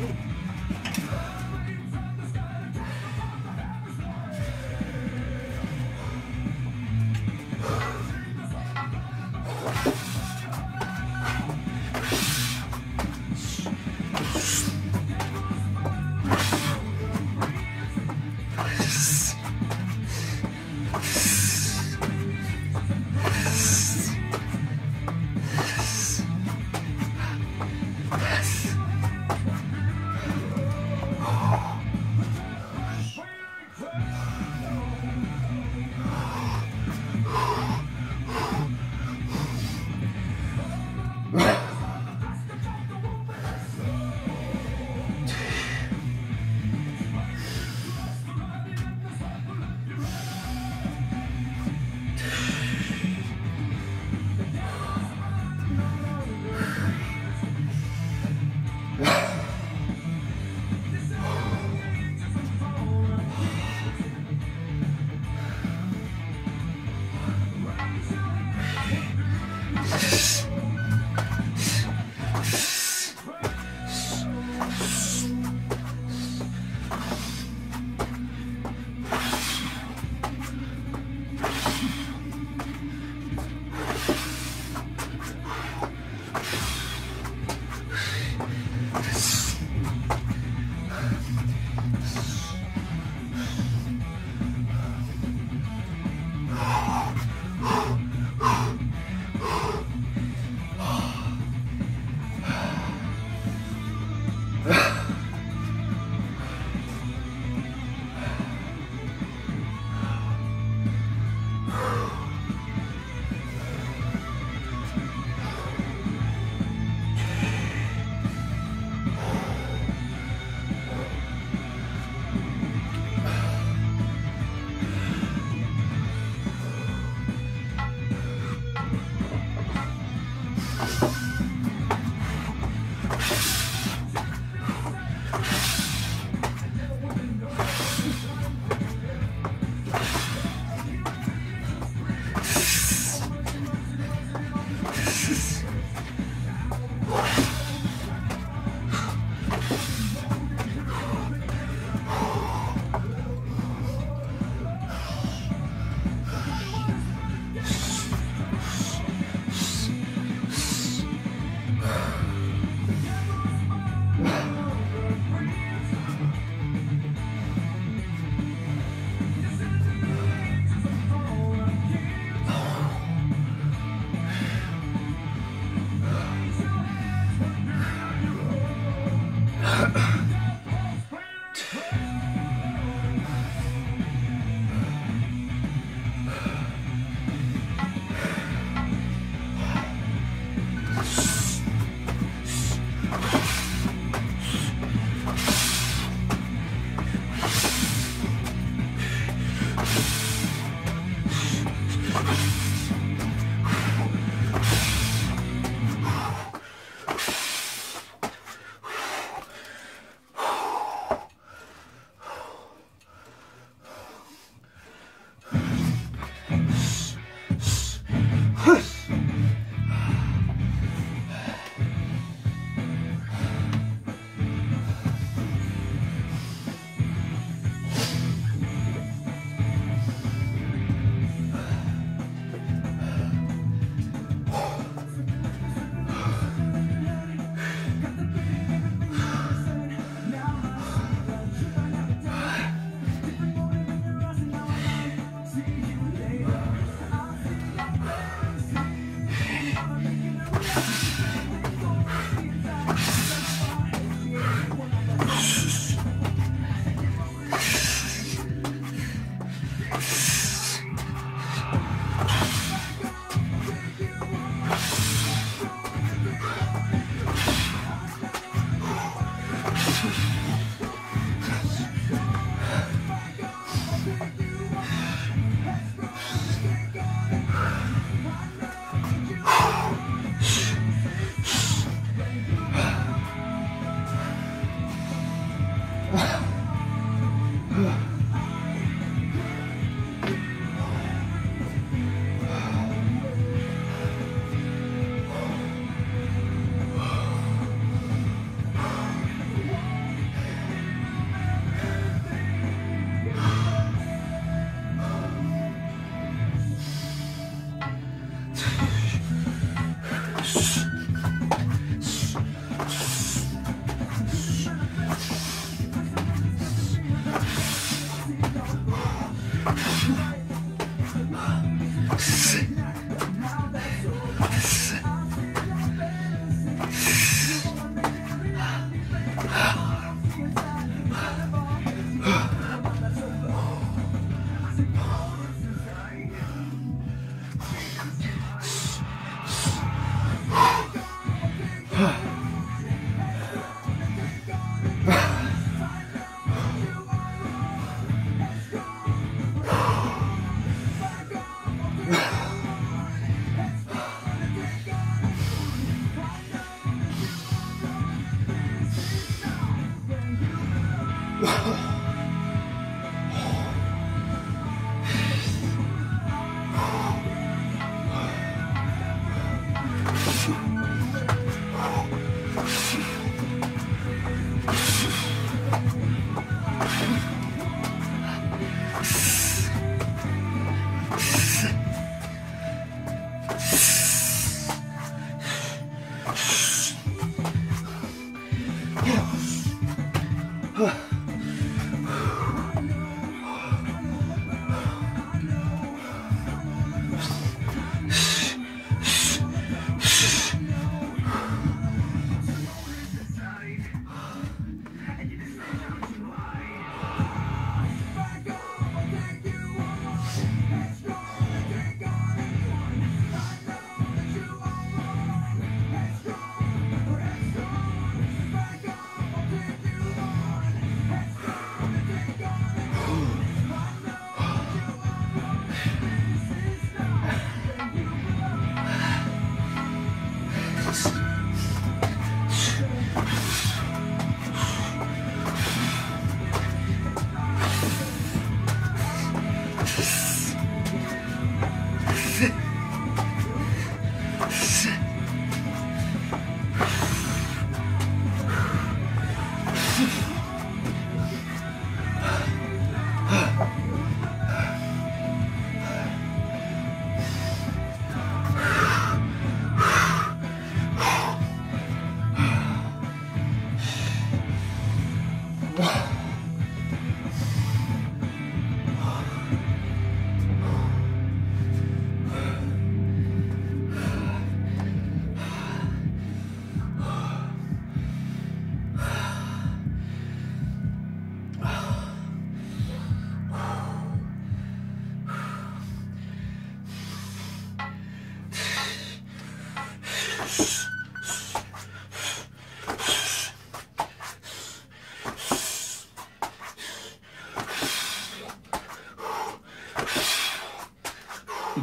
Ooh.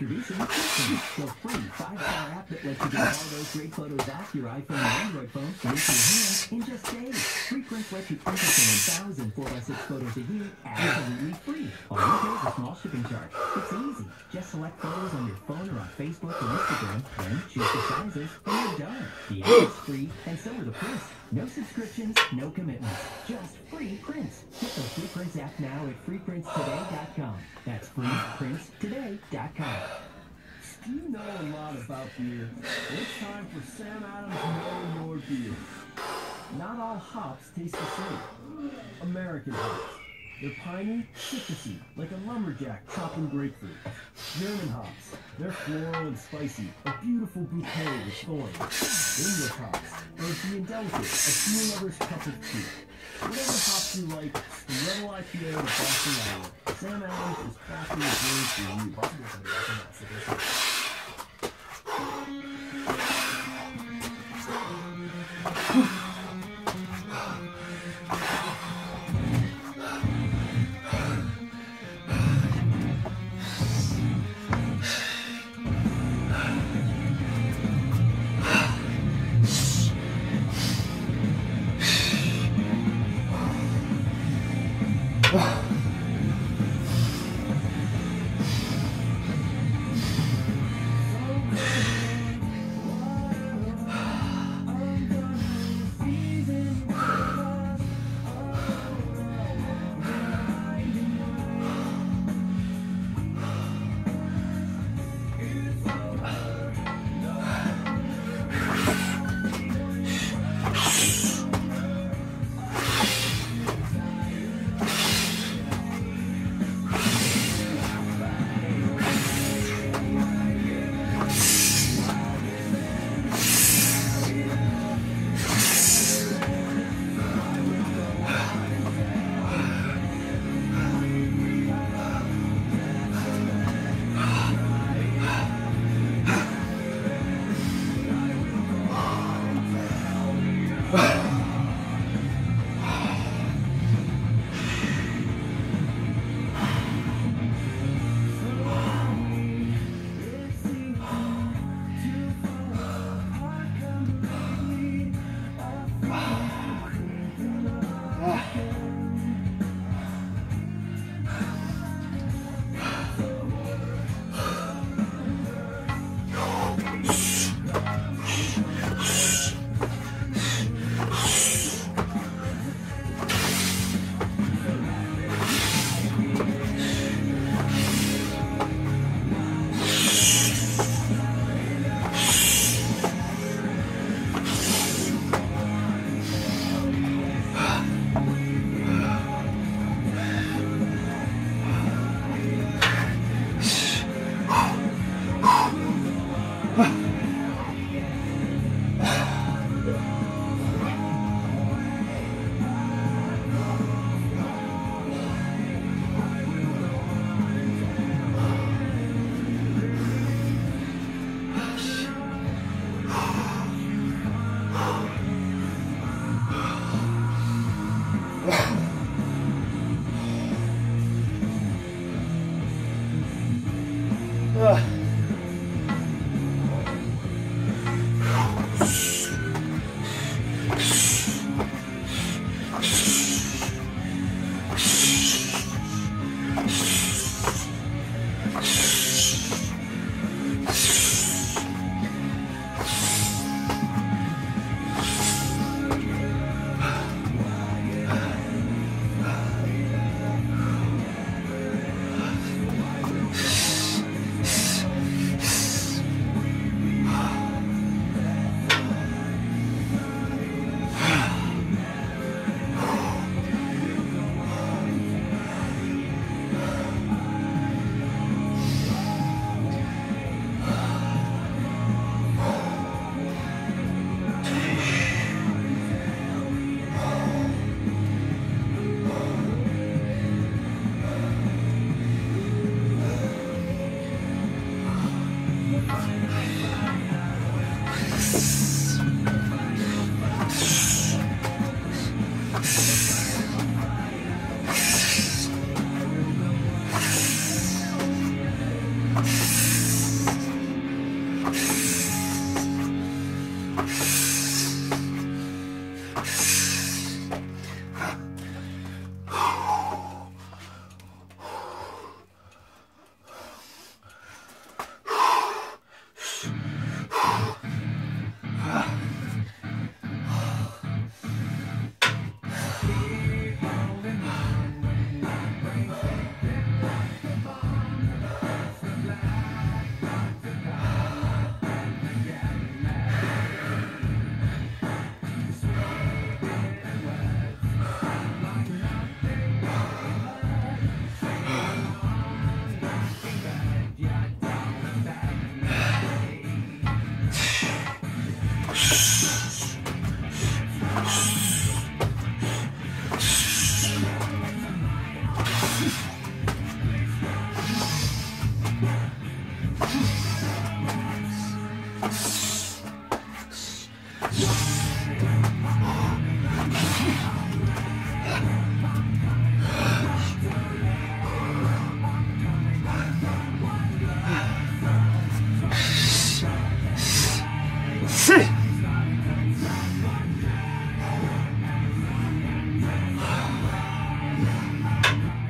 Introducing the free five-star app that lets you get all those great photos off your iPhone or Android phone into your in just days. FreePrints lets you print up to 1,000 4x6 photos a year absolutely free. All you pay is a small shipping charge. It's easy. Just select photos on your phone or on Facebook or Instagram, then choose the sizes, and you're done. The app is free, and so are the prints. No subscriptions, no commitments. Just free prints. Get the Free Prints app now at freeprintstoday.com. That's freeprintstoday.com. You know a lot about beer. It's time for Sam Adams Know Your Beer. Not all hops taste the same. American hops. They're piney, citrusy, like a lumberjack chopping grapefruit. German hops. They're floral and spicy, a beautiful bouquet with thorns. English hops. Earthy and delicate, a tea lover's cup of tea. Whatever hops you like, from Rebel IPA to Boston Lager, Sam Adams is crafting a beer for you.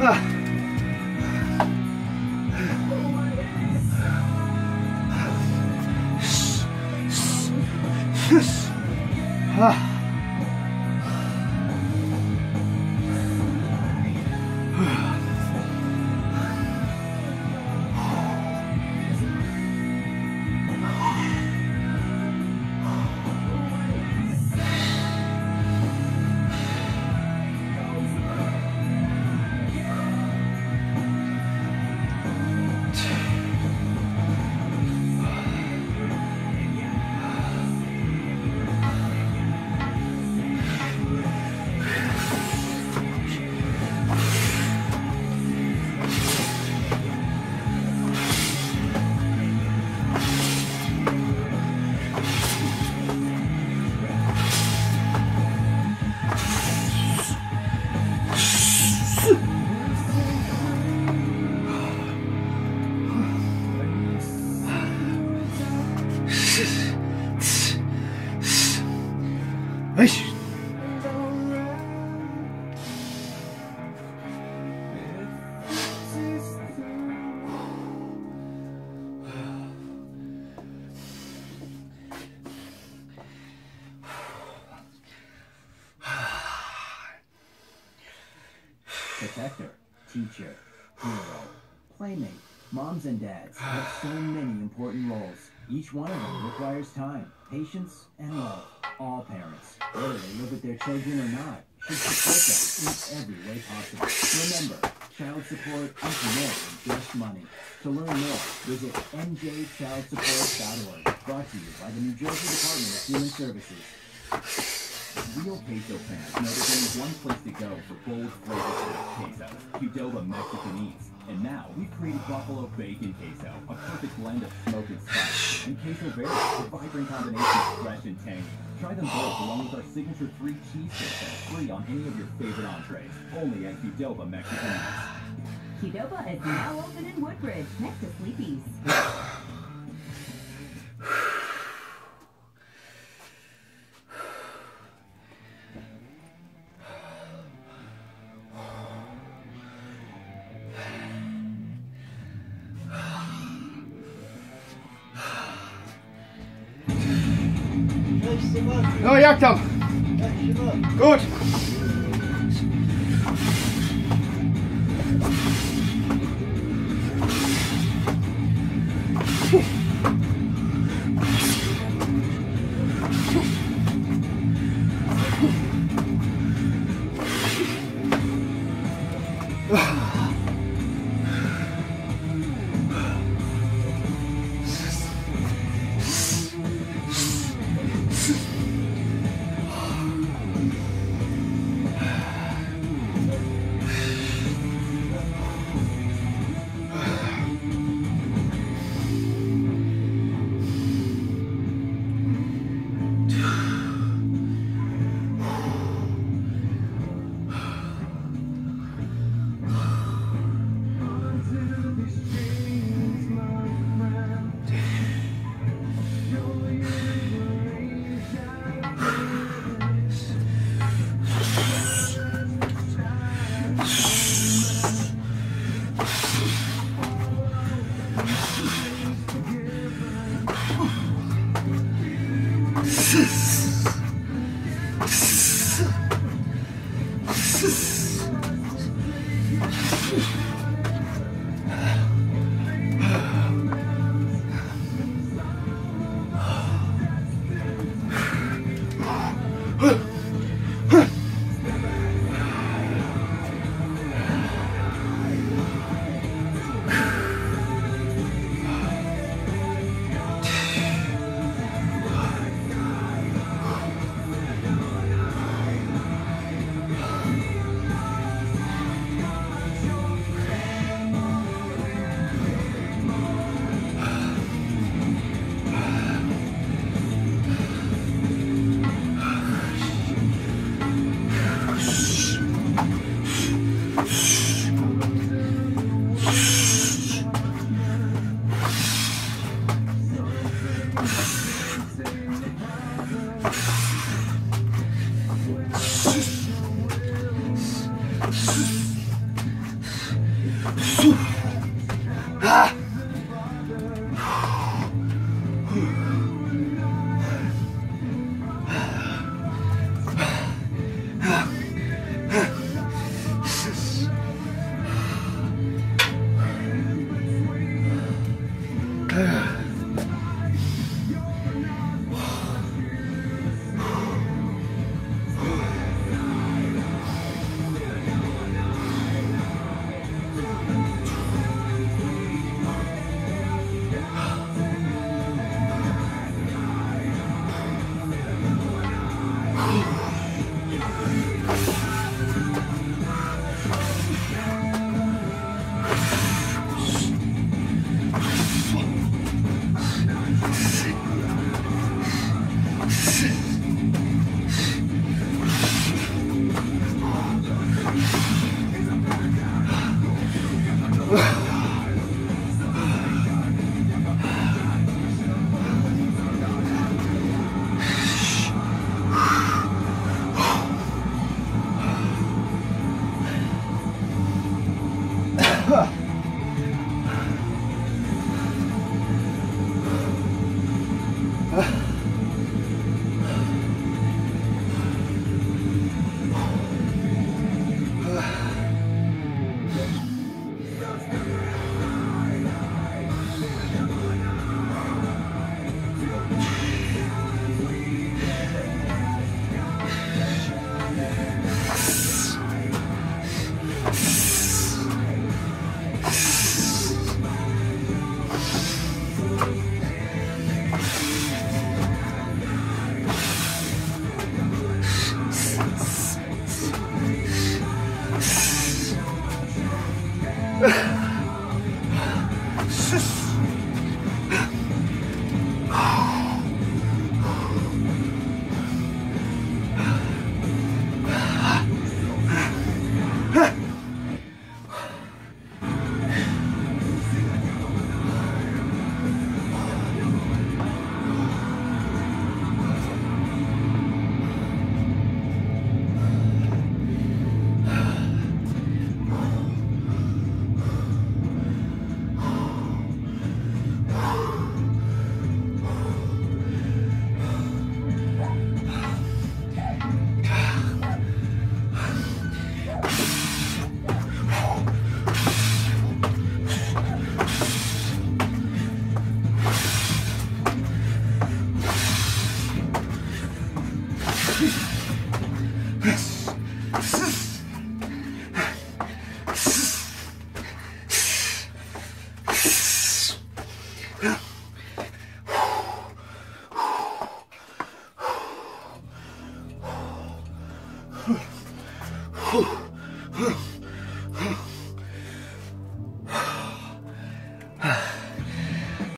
ah. Moms and dads have so many important roles. Each one of them requires time, patience, and love. All parents, whether they live with their children or not, should support them in every way possible. Remember, child support is more than just money. To learn more, visit njchildsupport.org. Brought to you by the New Jersey Department of Human Services. Real queso fans know that there is one place to go for bold, flavorful queso, Qdoba Mexican Eats. And now we've created Buffalo Bacon Queso, a perfect blend of smoke and spice, and Queso Verde, a vibrant combination of fresh and tangy. Try them both along with our signature three cheese queso, free on any of your favorite entrees, only at Qdoba Mexican Eats. Qdoba is now open in Woodbridge, next to Sleepy's.